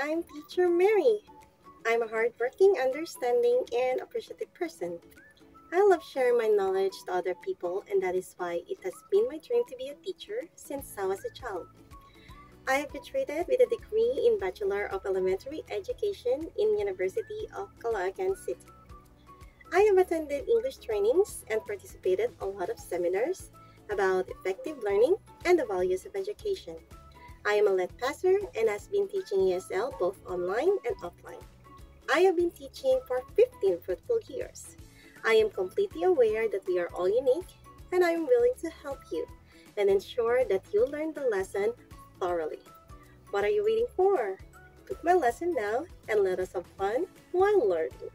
I'm Teacher Mary. I'm a hardworking, understanding, and appreciative person. I love sharing my knowledge to other people, and that is why it has been my dream to be a teacher since I was a child. I have graduated with a degree in Bachelor of Elementary Education in University of Caloocan City. I have attended English trainings and participated a lot of seminars about effective learning and the values of education. I am a LET passer and has been teaching ESL both online and offline. I have been teaching for 15 fruitful years. I am completely aware that we are all unique and I am willing to help you and ensure that you learn the lesson thoroughly. What are you waiting for? Book my lesson now and let us have fun while learning.